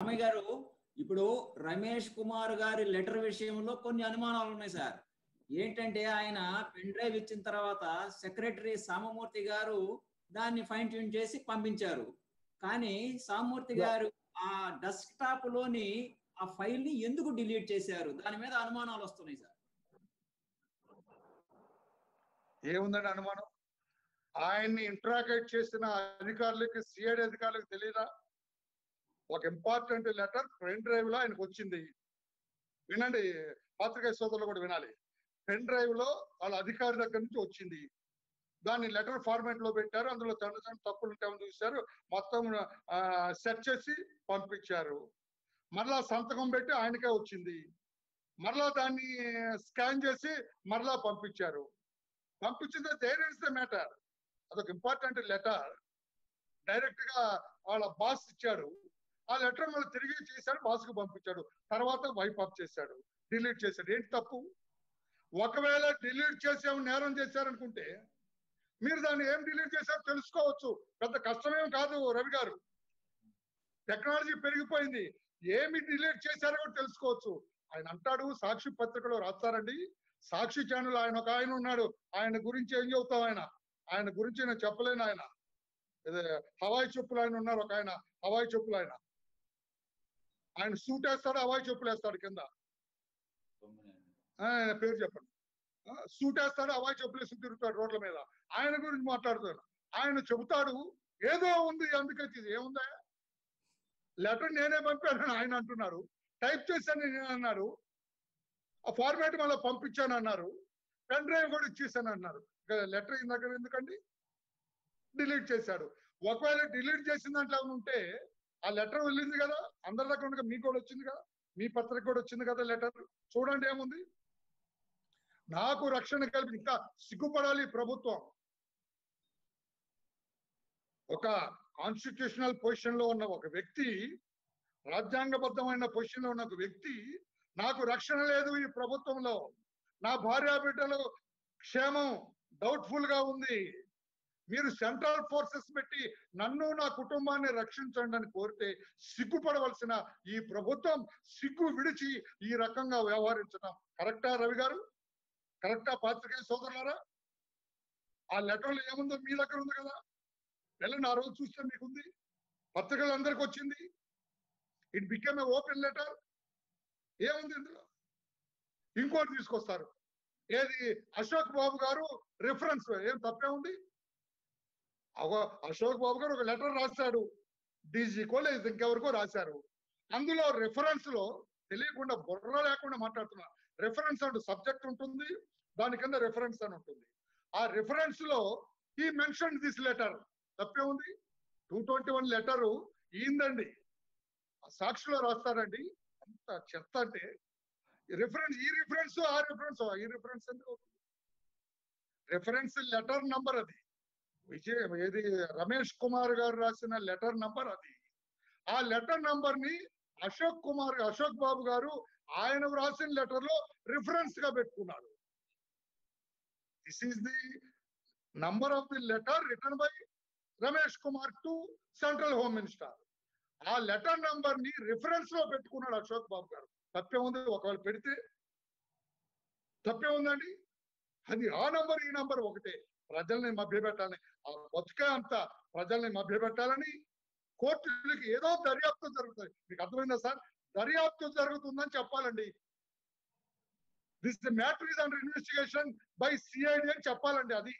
రామయ్య గారు ఇప్పుడు రమేష్ కుమార్ గారి లెటర్ విషయంలో కొన్ని అనుమానాలు ఉన్నాయి సార్. ఏంటంటే ఆయన పెన్ డ్రైవ్ ఇచ్చిన తర్వాత సెక్రటరీ సామమూర్తి గారు దాన్ని ఫైన్ ట్యూన్ చేసి పంపించారు. కానీ సామమూర్తి గారు ఆ డెస్క్టాప్లోని ఆ ఫైల్ని ఎందుకు డిలీట్ చేశారు? దాని మీద అనుమానాలు వస్తున్నాయి సార్. ఏముందండి అనుమానం? ఆయన్ని ఇంట్రాగేట్ చేసిన అధికారులకి సిఐడి అధికారులకు తెలియదా? ఒక ఇంపార్టెంట్ లెటర్ పెన్ డ్రైవ్లో ఆయనకు వచ్చింది. వినండి పాత్రికా సోదరులు కూడా వినాలి. పెన్ డ్రైవ్లో వాళ్ళ అధికారి దగ్గర నుంచి వచ్చింది. దాన్ని లెటర్ ఫార్మాట్లో పెట్టారు. అందులో తండ్రి తండ్రి తప్పులు ఉంటామని చూశారు. మొత్తం సెట్ చేసి పంపించారు. మరలా సంతకం పెట్టి ఆయనకే వచ్చింది. మరలా దాన్ని స్కాన్ చేసి మరలా పంపించారు. పంపించింది దేర్ ఇస్ ద మ్యాటర్ అదొక ఇంపార్టెంట్ లెటర్ డైరెక్ట్గా వాళ్ళ బాస్ ఇచ్చాడు. ఆ లెటర్ మళ్ళీ తిరిగి చేశాడు బాస్కు పంపించాడు. తర్వాత వైప్ ఆఫ్ చేశాడు. డిలీట్ చేశాడు. ఏంటి తప్పు? ఒకవేళ డిలీట్ చేసే నేరం చేశారనుకుంటే మీరు దాన్ని ఏం డిలీట్ చేశారో తెలుసుకోవచ్చు. పెద్ద కష్టమేం కాదు రవి గారు. టెక్నాలజీ పెరిగిపోయింది. ఏమి డిలీట్ చేశారో కూడా తెలుసుకోవచ్చు. ఆయన అంటాడు సాక్షి పత్రికలో రాస్తారండి. సాక్షి ఛానల్ ఆయన ఒక ఆయన ఉన్నాడు. ఆయన గురించి ఏం చెబుతాం ఆయన? ఆయన గురించి నేను చెప్పలేను ఆయన. హవాయి చెప్పులు ఆయన ఉన్నారు ఒక ఆయన. హవాయి చెప్పులు ఆయన. ఆయన సూట్ వేస్తాడు హవాయి చెప్పులు వేస్తాడు కింద ఆయన పేరు చెప్పండి. సూట్ వేస్తాడు హవాయి చెప్పులు వేసి తిరుగుతాడు రోడ్ల మీద. ఆయన గురించి మాట్లాడుతాడు. ఆయన చెబుతాడు ఏదో ఉంది అందుకైతే ఇది ఏముందా? లెటర్ నేనే పంపాను ఆయన అంటున్నారు. టైప్ చేశాను నేను అన్నారు. ఆ ఫార్మాట్ మళ్ళీ పంపించాను అన్నారు. పెన్ డ్రైవ్ కూడా ఇచ్చేసాను అన్నారు. లెటర్ దగ్గర ఎందుకండి? డిలీట్ చేశాడు. ఒకవేళ డిలీట్ చేసిన దాంట్లో ఉంటే ఆ లెటర్ వెళ్ళింది కదా అందరి దగ్గర ఉండగా మీకు కూడా వచ్చింది కదా మీ పత్రిక కూడా వచ్చింది కదా లెటర్. చూడండి ఏముంది? నాకు రక్షణ కలిపి ఇంకా సిగ్గుపడాలి ప్రభుత్వం. ఒక కాన్స్టిట్యూషనల్ పొజిషన్లో ఉన్న ఒక వ్యక్తి రాజ్యాంగబద్ధమైన పొజిషన్లో ఉన్న ఒక వ్యక్తి నాకు రక్షణ లేదు ఈ ప్రభుత్వంలో. నా భార్య బిడ్డలు క్షేమం డౌట్ఫుల్గా ఉంది. మీరు సెంట్రల్ ఫోర్సెస్ పెట్టి నన్ను నా కుటుంబాన్ని రక్షించండి అని కోరితే సిగ్గుపడవలసిన ఈ ప్రభుత్వం సిగ్గు విడిచి ఈ రకంగా వ్యవహరించడం కరెక్టా రవి గారు? కరెక్టా పాత్రికేయ సోదరులారా? ఆ లెటర్లు ఏముందో మీ దగ్గర ఉంది కదా? వెళ్ళండి ఆ రోజు చూస్తే మీకుంది. పత్రికలు అందరికి వచ్చింది. It became a open letter ఏముంది ఇందులో? ఇంకోటి తీసుకొస్తారు. ఏది? అశోక్ బాబు గారు రిఫరెన్స్ ఏం తప్పే ఉంది? అశోక్ బాబు గారు ఒక లెటర్ రాశాడు డీజీకో లేదు ఇంకెవరికో రాశారు. అందులో రెఫరెన్స్లో తెలియకుండా బుర్ర లేకుండా మాట్లాడుతున్నా. రెఫరెన్స్ అంటూ సబ్జెక్ట్ ఉంటుంది దాని కింద రెఫరెన్స్ అని ఉంటుంది. ఆ రెఫరెన్స్లో ఈ మెన్షన్ దిస్ లెటర్ తప్పే ఉంది? టూ ట్వంటీ వన్ లెటర్ ఈందండి సాక్షిలో రాస్తారండి. అంత చెత్త అంటే రిఫరెన్స్ ఈ రిఫరెన్స్ ఆ రిఫరెన్స్ ఈ రిఫరెన్స్ ఎందుకు? రిఫరెన్స్ లెటర్ నంబర్ అది. విజయ్ ఏది రమేష్ కుమార్ గారు రాసిన లెటర్ నంబర్ అది. ఆ లెటర్ నంబర్ని అశోక్ కుమార్ అశోక్ బాబు గారు ఆయన రాసిన లెటర్లో రిఫరెన్స్గా పెట్టుకున్నారు. This is the number of the letter return by Ramesh Kumar to central home minister ఆ లెటర్ నంబర్ని రిఫరెన్స్లో పెట్టుకున్నాడు అశోక్ బాబు గారు. తప్పే ఉంది ఒకవేళ పెడితే. తప్పే ఉందండి? అది ఆ నంబర్ ఈ నంబర్ ఒకటే. ప్రజల్ని మభ్యపెట్టాలని ఆ బతుకే అంతా ప్రజల్ని మభ్యపెట్టాలని కోర్టులకి ఏదో దర్యాప్తు జరుగుతుంది. మీకు అర్థమైందా సార్? దర్యాప్తు జరుగుతుందని చెప్పాలండి. This matter is under investigation by CID అని చెప్పాలండి అది.